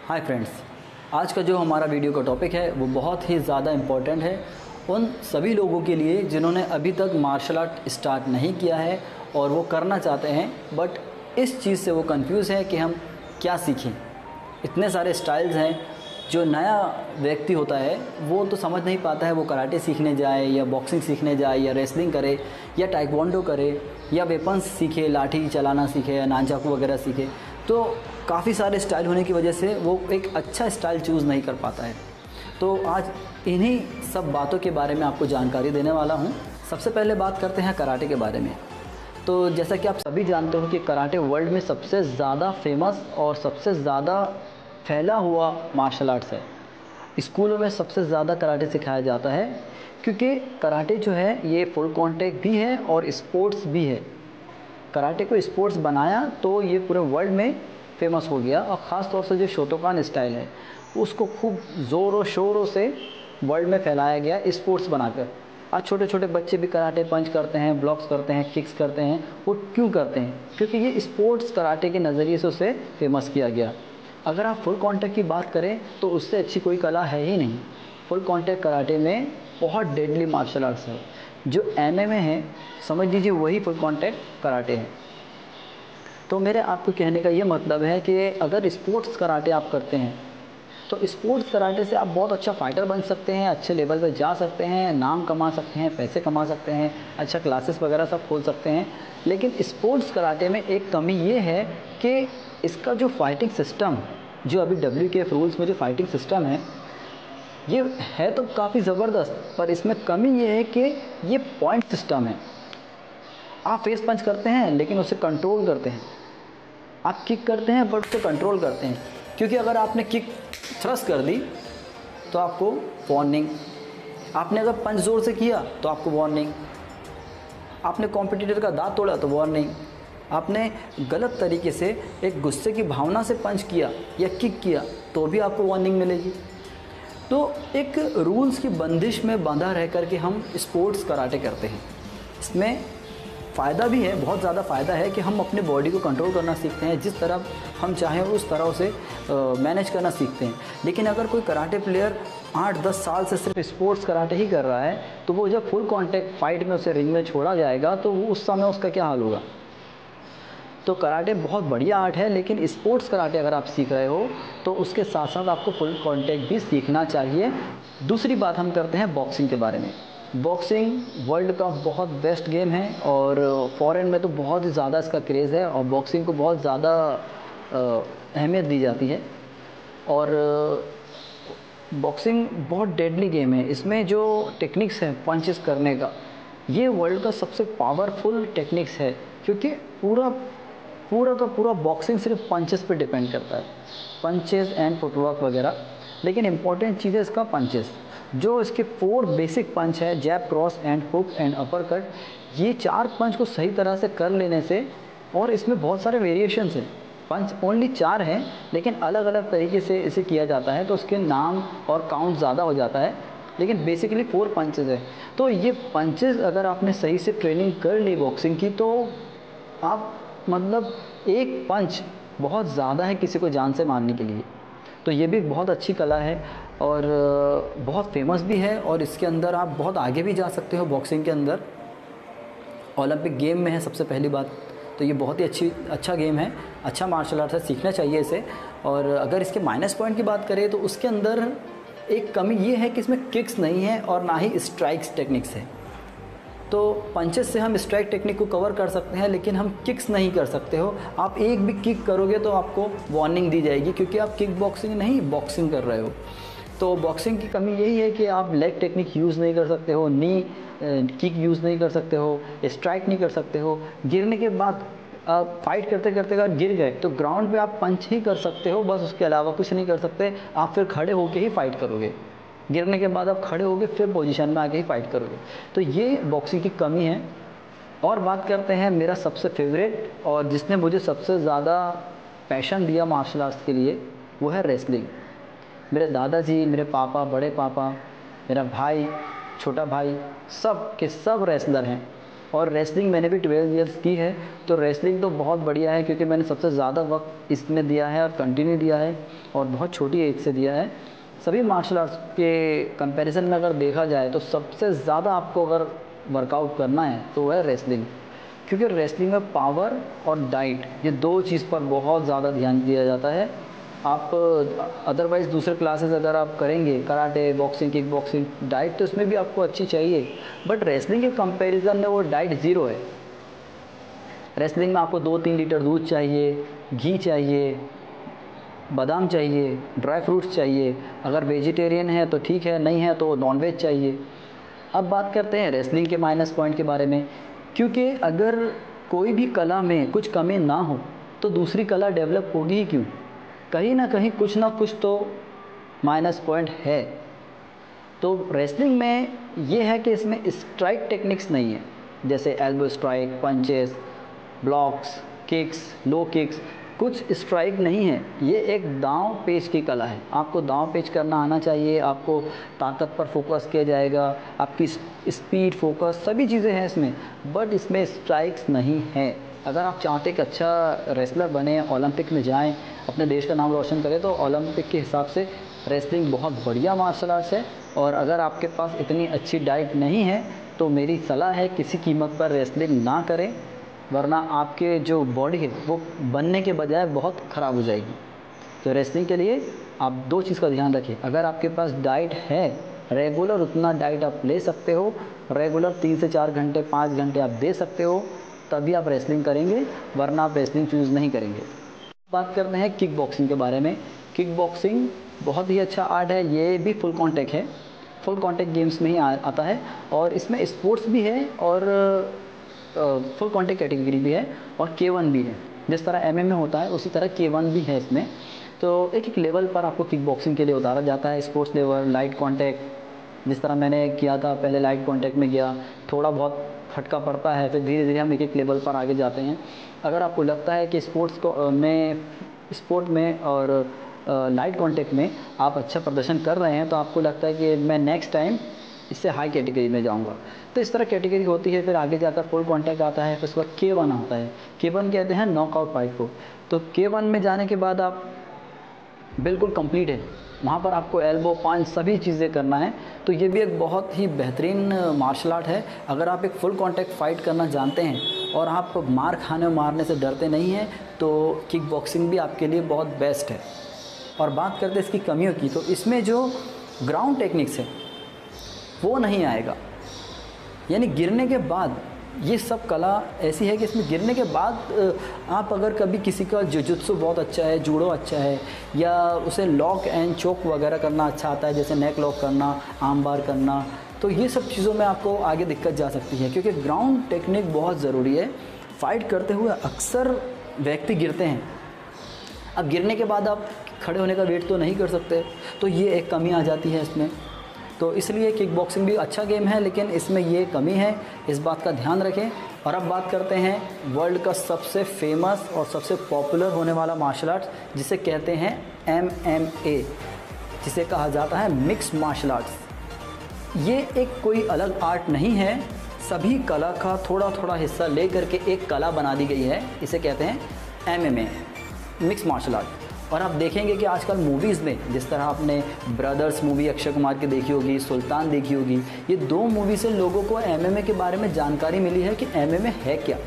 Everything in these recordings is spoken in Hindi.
हाय फ्रेंड्स आज का जो हमारा वीडियो का टॉपिक है, वो बहुत ही ज़्यादा इंपॉर्टेंट है उन सभी लोगों के लिए जिन्होंने अभी तक मार्शल आर्ट स्टार्ट नहीं किया है और वो करना चाहते हैं बट इस चीज़ से वो कंफ्यूज है कि हम क्या सीखें। इतने सारे स्टाइल्स हैं, जो नया व्यक्ति होता है, वो तो समझ नहीं पाता है वो कराटे सीखने जाए या बॉक्सिंग सीखने जाए या रेसलिंग करे या टाइकवांडो करे या वेपन्स सीखे, लाठी चलाना सीखे या नानचाकू वगैरह सीखे। तो काफ़ी सारे स्टाइल होने की वजह से वो एक अच्छा स्टाइल चूज़ नहीं कर पाता है। तो आज इन्हीं सब बातों के बारे में आपको जानकारी देने वाला हूँ। सबसे पहले बात करते हैं कराटे के बारे में। तो जैसा कि आप सभी जानते हो कि कराटे वर्ल्ड में सबसे ज़्यादा फ़ेमस और सबसे ज़्यादा फैला हुआ मार्शल आर्ट्स है। स्कूलों में सबसे ज़्यादा कराटे सिखाया जाता है, क्योंकि कराटे जो है, ये फुल कॉन्टेक्ट भी है और स्पोर्ट्स भी है। कराटे को स्पोर्ट्स बनाया तो ये पूरे वर्ल्ड में फ़ेमस हो गया और ख़ास तौर से जो शोतोकान स्टाइल है, उसको खूब ज़ोरों शोरों से वर्ल्ड में फैलाया गया स्पोर्ट्स बनाकर। आज छोटे छोटे बच्चे भी कराटे पंच करते हैं, ब्लॉक्स करते हैं, किक्स करते हैं, वो क्यों करते हैं? क्योंकि ये स्पोर्ट्स कराटे के नज़रिए से उसे फ़ेमस किया गया। अगर आप फुल कॉन्टैक्ट की बात करें तो उससे अच्छी कोई कला है ही नहीं। फुल कॉन्टैक्ट कराटे में बहुत डेडली मार्शल आर्ट्स है। जो एम में है, समझ लीजिए वही फुल कॉन्टैक्ट कराटे है। तो मेरे आपको कहने का ये मतलब है कि अगर स्पोर्ट्स कराटे आप करते हैं तो स्पोर्ट्स कराटे से आप बहुत अच्छा फाइटर बन सकते हैं, अच्छे लेवल पर जा सकते हैं, नाम कमा सकते हैं, पैसे कमा सकते हैं अच्छा क्लासेस वगैरह सब खोल सकते हैं। लेकिन स्पोर्ट्स कराटे में एक कमी ये है कि इसका जो फाइटिंग सिस्टम जो अभी डब्ल्यू के एफ़ रूल्स में जो फाइटिंग सिस्टम है ये है तो काफ़ी ज़बरदस्त, पर इसमें कमी ये है कि ये पॉइंट सिस्टम है। आप फेस पंच करते हैं, लेकिन उसे कंट्रोल करते हैं। आप किक करते हैं बट उसे कंट्रोल करते हैं। क्योंकि अगर आपने किक थ्रस्ट कर दी तो आपको वार्निंग आपने अगर पंच ज़ोर से किया तो आपको वार्निंग आपने कॉम्पिटिटर का दांत तोड़ा तो वार्निंग आपने गलत तरीके से एक गुस्से की भावना से पंच किया या किक किया तो भी आपको वार्निंग मिलेगी। तो एक रूल्स की बंदिश में बंधा रह कर के हम स्पोर्ट्स कराटे करते हैं। इसमें फ़ायदा भी है, बहुत ज़्यादा फ़ायदा है कि हम अपने बॉडी को कंट्रोल करना सीखते हैं, जिस तरह हम चाहें उस तरह उसे मैनेज करना सीखते हैं। लेकिन अगर कोई कराटे प्लेयर आठ, दस साल से सिर्फ़ स्पोर्ट्स कराटे ही कर रहा है तो वो जब फुल कॉन्टैक्ट फाइट में उसे रिंग में छोड़ा जाएगा तो उस समय उसका क्या हाल होगा? तो कराटे बहुत बढ़िया आर्ट है, लेकिन स्पोर्ट्स कराटे अगर आप सीख रहे हो तो उसके साथ साथ आपको फुल कॉन्टैक्ट भी सीखना चाहिए। दूसरी बात हम करते हैं बॉक्सिंग के बारे में। बॉक्सिंग वर्ल्ड का बहुत बेस्ट गेम है और फॉरेन में तो बहुत ही ज़्यादा इसका क्रेज़ है और बॉक्सिंग को बहुत ज़्यादा अहमियत दी जाती है। और बॉक्सिंग बहुत डेडली गेम है। इसमें जो टेक्निक्स हैं पंचेस करने का, ये वर्ल्ड का सबसे पावरफुल टेक्निक्स है, क्योंकि पूरा पूरा का पूरा बॉक्सिंग सिर्फ़ पंचेस पे डिपेंड करता है। पंचेस एंड फुटवर्क वगैरह। लेकिन इंपॉर्टेंट चीज़ है इसका पंचेस जो इसके फोर बेसिक पंच है jab cross and hook and uppercut ये चार पंच को सही तरह से कर लेने से और इसमें बहुत सारे वेरिएशंस हैं। पंच ओनली चार हैं, लेकिन अलग अलग तरीके से इसे किया जाता है तो उसके नाम और काउंट ज़्यादा हो जाता है। लेकिन बेसिकली फोर पंचेज है। तो ये पंचेज अगर आपने सही से ट्रेनिंग कर ली बॉक्सिंग की तो आप मतलब एक पंच बहुत ज़्यादा है किसी को जान से मारने के लिए। तो ये भी बहुत अच्छी कला है और बहुत फ़ेमस भी है और इसके अंदर आप बहुत आगे भी जा सकते हो बॉक्सिंग के अंदर। ओलंपिक गेम में है सबसे पहली बात तो ये बहुत ही अच्छी अच्छा गेम है। अच्छा मार्शल आर्ट है, सीखना चाहिए इसे। और अगर इसके माइनस पॉइंट की बात करें तो उसके अंदर एक कमी ये है कि इसमें किक्स नहीं है और ना ही स्ट्राइक्स टेक्निक्स है। तो पंचेस से हम स्ट्राइक टेक्निक को कवर कर सकते हैं, लेकिन हम किक्स नहीं कर सकते हो। आप एक भी किक करोगे तो आपको वार्निंग दी जाएगी, क्योंकि आप किक बॉक्सिंग नहीं बॉक्सिंग कर रहे हो। तो बॉक्सिंग की कमी यही है कि आप लेग टेक्निक यूज़ नहीं कर सकते हो नी किक यूज़ नहीं कर सकते हो स्ट्राइक नहीं कर सकते हो। गिरने के बाद आप फाइट करते करते अगर गिर गए तो ग्राउंड पे आप पंच ही कर सकते हो, बस उसके अलावा कुछ नहीं कर सकते। आप फिर खड़े होके ही फाइट करोगे। गिरने के बाद आप खड़े होगे फिर पोजीशन में आके ही फाइट करोगे। तो ये बॉक्सिंग की कमी है। और बात करते हैं मेरा सबसे फेवरेट और जिसने मुझे सबसे ज़्यादा पैशन दिया मार्शल आर्ट्स के लिए, वो है रेसलिंग मेरे दादाजी, मेरे पापा, बड़े पापा, मेरा भाई, छोटा भाई, सब के सब रेसलर हैं। और रेसलिंग मैंने भी ट्वेल्व ईयर्स की है। तो रेसलिंग तो बहुत बढ़िया है क्योंकि मैंने सबसे ज़्यादा वक्त इसमें दिया है और कंटिन्यू दिया है और बहुत छोटी एज से दिया है। सभी मार्शल आर्ट्स के कंपैरिजन में अगर देखा जाए तो सबसे ज़्यादा आपको अगर वर्कआउट करना है तो वह है रेसलिंग क्योंकि रेसलिंग में पावर और डाइट ये दो चीज़ पर बहुत ज़्यादा ध्यान दिया जाता है। आप अदरवाइज़ दूसरे क्लासेस अगर आप करेंगे karate boxing kick boxing diet तो उसमें भी आपको अच्छी चाहिए। बट रेसलिंग के कंपैरिजन में वो डाइट ज़ीरो है। रेसलिंग में आपको दो तीन लीटर दूध चाहिए, घी चाहिए बादाम चाहिए ड्राई फ्रूट्स चाहिए, अगर वेजिटेरियन है तो ठीक है, नहीं है तो नॉन वेज चाहिए। अब बात करते हैं रेसलिंग के माइनस पॉइंट के बारे में, क्योंकि अगर कोई भी कला में कुछ कमी ना हो तो दूसरी कला डेवलप होगी ही क्यों? कहीं ना कहीं कुछ ना कुछ तो माइनस पॉइंट है। तो रेसलिंग में ये है कि इसमें स्ट्राइक टेक्निक्स नहीं है, जैसे elbow strike punches blocks kicks low kicks कुछ स्ट्राइक नहीं है। ये एक दांव पेच की कला है। आपको दांव पेच करना आना चाहिए। आपको ताकत पर फोकस किया जाएगा। आपकी स्पीड फोकस सभी चीज़ें हैं इसमें। बट इसमें स्ट्राइक्स नहीं है। अगर आप चाहते कि अच्छा रेसलर बने ओलंपिक में जाएँ, अपने देश का नाम रोशन करें तो ओलंपिक के हिसाब से रेसलिंग बहुत बढ़िया मार्शल आर्ट्स है। और अगर आपके पास इतनी अच्छी डाइट नहीं है तो मेरी सलाह है, किसी कीमत पर रेसलिंग ना करें। वरना आपके जो बॉडी है वो बनने के बजाय बहुत ख़राब हो जाएगी। तो रेसलिंग के लिए आप दो चीज़ का ध्यान रखें। अगर आपके पास डाइट है रेगुलर उतना डाइट आप ले सकते हो रेगुलर तीन से चार घंटे पाँच घंटे आप दे सकते हो तभी आप रेसलिंग करेंगे वरना आप रेसलिंग चूज़ नहीं करेंगे। बात करते हैं किक बॉक्सिंग के बारे में। किक बॉक्सिंग बहुत ही अच्छा आर्ट है ये भी फुल कॉन्टेक्ट है। फुल कॉन्टेक्ट गेम्स में ही आ, आता है और इसमें स्पोर्ट्स भी है और फुल कॉन्टेक्ट कैटेगरी भी है और के वन भी है। जिस तरह एम में होता है, उसी तरह के वन भी है इसमें। तो एक एक लेवल पर आपको किक बॉक्सिंग के लिए उतारा जाता है स्पोर्ट्स लेवल लाइट कॉन्टैक्ट जिस तरह मैंने किया था, पहले लाइट कॉन्टैक्ट में गया थोड़ा बहुत फटका पड़ता है, फिर धीरे धीरे हम एक एक लेवल पर आगे जाते हैं। अगर आपको लगता है कि स्पोर्ट्स को में स्पोर्ट में और लाइट कॉन्टैक्ट में आप अच्छा प्रदर्शन कर रहे हैं तो आपको लगता है कि मैं नेक्स्ट टाइम इससे हाई कैटेगरी में जाऊँगा। तो इस तरह कैटेगरी होती है, फिर आगे जाकर फुल कॉन्टैक्ट आता है, फिर उसके बाद के वन आता है। के वन कहते हैं नॉकआउट फाइट को। तो के वन में जाने के बाद आप बिल्कुल कंप्लीट है। वहाँ पर आपको एल्बो पाँच सभी चीज़ें करना है। तो ये भी एक बहुत ही बेहतरीन मार्शल आर्ट है। अगर आप एक फुल कॉन्टैक्ट फाइट करना जानते हैं और आप मार खाने मारने से डरते नहीं हैं तो किक बॉक्सिंग भी आपके लिए बहुत बेस्ट है। और बात करते हैं इसकी कमियों की तो इसमें जो ग्राउंड टेक्निक्स है वो नहीं आएगा। यानी गिरने के बाद, ये सब कला ऐसी है कि इसमें गिरने के बाद आप अगर कभी किसी का जुजुत्सु बहुत अच्छा है, जूडो अच्छा है, या उसे लॉक एंड चोक वगैरह करना अच्छा आता है, जैसे नेक लॉक करना आम बार करना तो ये सब चीज़ों में आपको आगे दिक्कत जा सकती है, क्योंकि ग्राउंड टेक्निक बहुत ज़रूरी है। फाइट करते हुए अक्सर व्यक्ति गिरते हैं। अब गिरने के बाद आप खड़े होने का वेट तो नहीं कर सकते तो ये एक कमी आ जाती है इसमें। तो इसलिए किक बॉक्सिंग भी अच्छा गेम है, लेकिन इसमें ये कमी है। इस बात का ध्यान रखें। और अब बात करते हैं वर्ल्ड का सबसे फ़ेमस और सबसे पॉपुलर होने वाला मार्शल आर्ट्स जिसे कहते हैं एम एम ए जिसे कहा जाता है मिक्स मार्शल आर्ट्स ये एक कोई अलग आर्ट नहीं है। सभी कला का थोड़ा थोड़ा हिस्सा ले करके एक कला बना दी गई है। इसे कहते हैं M M A mix martial art और आप देखेंगे कि आजकल मूवीज़ में, जिस तरह आपने ब्रदर्स मूवी अक्षय कुमार की देखी होगी, सुल्तान देखी होगी, ये दो मूवी से लोगों को एमएमए के बारे में जानकारी मिली है कि एमएमए है क्या।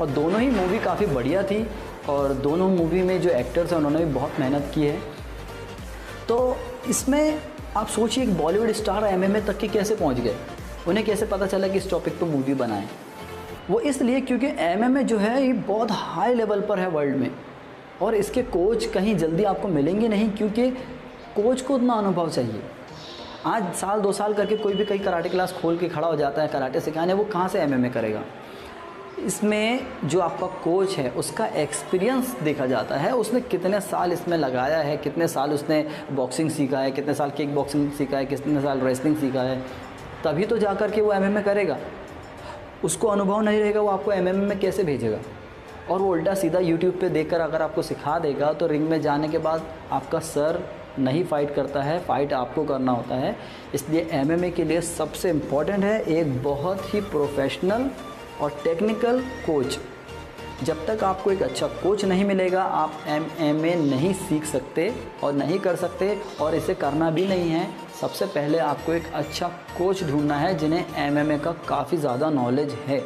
और दोनों ही मूवी काफ़ी बढ़िया थी और दोनों मूवी में जो एक्टर्स हैं, उन्होंने भी बहुत मेहनत की है। तो इसमें आप सोचिए, एक बॉलीवुड स्टार एमएमए तक के कैसे पहुँच गए? उन्हें कैसे पता चला कि इस टॉपिक पर मूवी बनाएँ? वो इसलिए क्योंकि एमएमए जो है, ये बहुत हाई लेवल पर है वर्ल्ड में। और इसके कोच कहीं जल्दी आपको मिलेंगे नहीं, क्योंकि कोच को उतना अनुभव चाहिए। आज साल, दो साल करके कोई भी कहीं कराटे क्लास खोल के खड़ा हो जाता है, कराटे सिखाने, वो कहाँ से एमएमए करेगा? इसमें जो आपका कोच है, उसका एक्सपीरियंस देखा जाता है, उसने कितने साल इसमें लगाया है, कितने साल उसने बॉक्सिंग सीखा है, कितने साल किक बॉक्सिंग सीखा है, कितने साल रेसलिंग सीखा है, तभी तो जा कर के वो एमएमए करेगा। उसको अनुभव नहीं रहेगा, वो आपको एमएमए में कैसे भेजेगा? और वो उल्टा सीधा यूट्यूब पे देखकर अगर आपको सिखा देगा तो रिंग में जाने के बाद आपका सर नहीं फाइट करता है फाइट आपको करना होता है। इसलिए एमएमए के लिए सबसे इंपॉर्टेंट है एक बहुत ही प्रोफेशनल और टेक्निकल कोच जब तक आपको एक अच्छा कोच नहीं मिलेगा, आप एम एम ए नहीं सीख सकते और नहीं कर सकते और इसे करना भी नहीं है। सबसे पहले आपको एक अच्छा कोच ढूंढना है, जिन्हें एम एम ए का काफ़ी ज़्यादा नॉलेज है।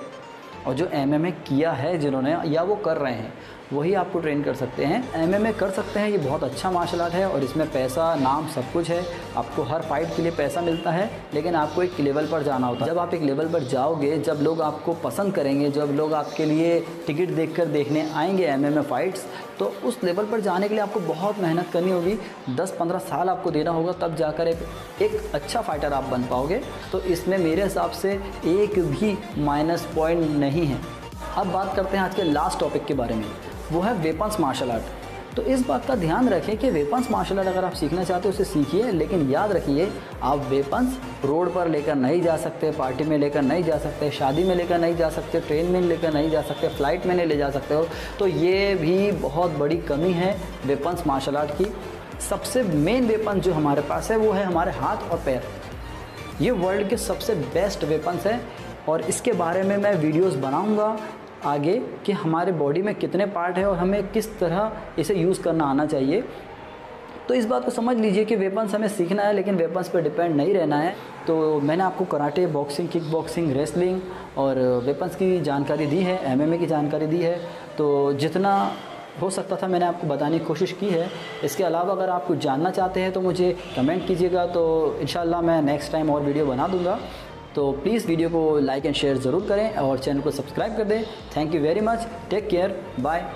और जो एम एम ए किया है जिन्होंने या वो कर रहे हैं वही आपको ट्रेन कर सकते हैं। एमएमए कर सकते हैं, ये बहुत अच्छा मार्शल आर्ट है और इसमें पैसा, नाम सब कुछ है। आपको हर फाइट के लिए पैसा मिलता है, लेकिन आपको एक लेवल पर जाना होता है। जब आप एक लेवल पर जाओगे, जब लोग आपको पसंद करेंगे, जब लोग आपके लिए टिकट देख कर देखने आएँगे एम एम फाइट्स तो उस लेवल पर जाने के लिए आपको बहुत मेहनत करनी होगी। 10-15 साल आपको देना होगा, तब जाकर एक एक अच्छा फाइटर आप बन पाओगे। तो इसमें मेरे हिसाब से एक भी माइनस पॉइंट नहीं है। अब बात करते हैं आज के लास्ट टॉपिक के बारे में। वो है वेपन्स मार्शल आर्ट। तो इस बात का ध्यान रखें कि वेपन्स मार्शल आर्ट अगर आप सीखना चाहते हो, उसे सीखिए, लेकिन याद रखिए, आप वेपन्स रोड पर लेकर नहीं जा सकते, पार्टी में लेकर नहीं जा सकते, शादी में लेकर नहीं जा सकते, ट्रेन में लेकर नहीं जा सकते, फ़्लाइट में नहीं ले जा सकते हो तो ये भी बहुत बड़ी कमी है वेपन्स मार्शल आर्ट की। सबसे मेन वेपन जो हमारे पास है, वो है हमारे हाथ और पैर। ये वर्ल्ड के सबसे बेस्ट वेपन्स हैं, और इसके बारे में मैं वीडियोस बनाऊँगा आगे कि हमारे बॉडी में कितने पार्ट है और हमें किस तरह इसे यूज़ करना आना चाहिए। तो इस बात को समझ लीजिए कि वेपन्स हमें सीखना है, लेकिन वेपन्स पर डिपेंड नहीं रहना है। तो मैंने आपको karate boxing kick boxing wrestling और वेपन्स की जानकारी दी है एमएमए की जानकारी दी है। तो जितना हो सकता था मैंने आपको बताने की कोशिश की है। इसके अलावा अगर आप कुछ जानना चाहते हैं तो मुझे कमेंट कीजिएगा तो इन मैं नेक्स्ट टाइम और वीडियो बना दूँगा। तो प्लीज़ वीडियो को लाइक एंड शेयर ज़रूर करें और चैनल को सब्सक्राइब कर दें। Thank you very much take care bye